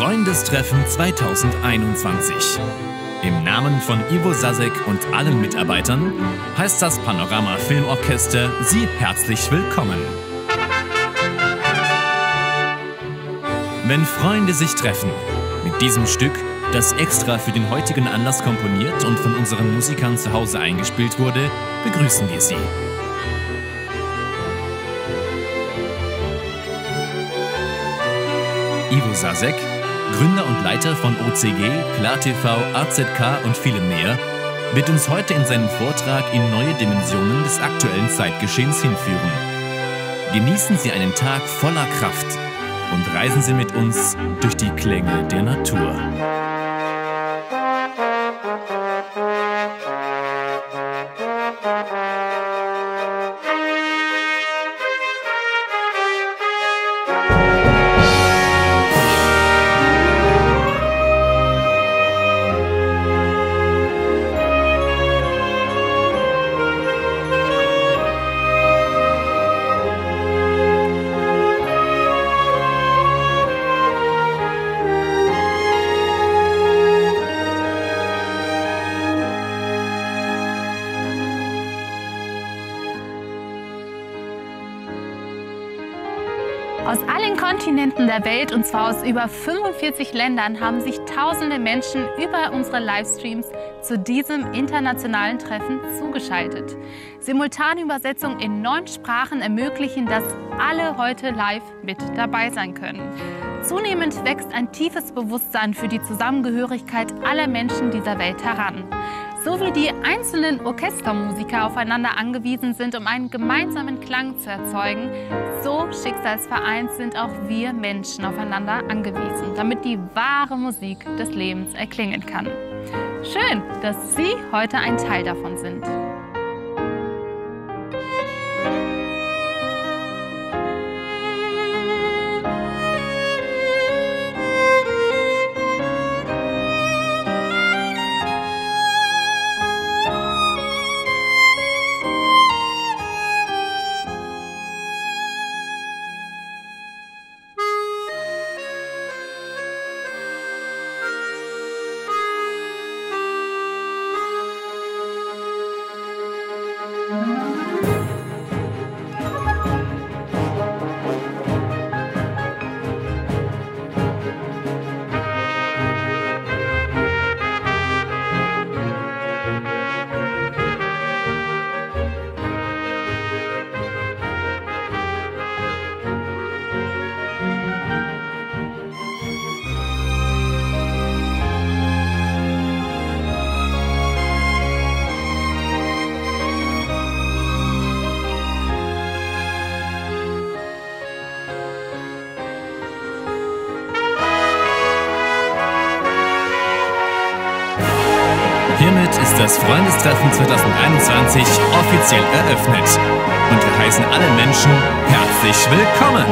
Freundestreffen 2021. Im Namen von Ivo Sasek und allen Mitarbeitern heißt das Panorama Filmorchester Sie herzlich willkommen. Wenn Freunde sich treffen, mit diesem Stück, das extra für den heutigen Anlass komponiert und von unseren Musikern zu Hause eingespielt wurde, begrüßen wir Sie. Ivo Sasek, Gründer und Leiter von OCG, KlarTV, AZK und vielem mehr, wird uns heute in seinem Vortrag in neue Dimensionen des aktuellen Zeitgeschehens hinführen. Genießen Sie einen Tag voller Kraft und reisen Sie mit uns durch die Klänge der Natur. Aus allen Kontinenten der Welt und zwar aus über 45 Ländern haben sich tausende Menschen über unsere Livestreams zu diesem internationalen Treffen zugeschaltet. Simultane Übersetzungen in neun Sprachen ermöglichen, dass alle heute live mit dabei sein können. Zunehmend wächst ein tiefes Bewusstsein für die Zusammengehörigkeit aller Menschen dieser Welt heran so wie die einzelnen Orchestermusiker aufeinander angewiesen sind, um einen gemeinsamen Klang zu erzeugen, so schicksalsvereint sind auch wir Menschen aufeinander angewiesen, damit die wahre Musik des Lebens erklingen kann. Schön, dass Sie heute ein Teil davon sind. Das Freundestreffen 2021 offiziell eröffnet und wir heißen alle Menschen herzlich willkommen.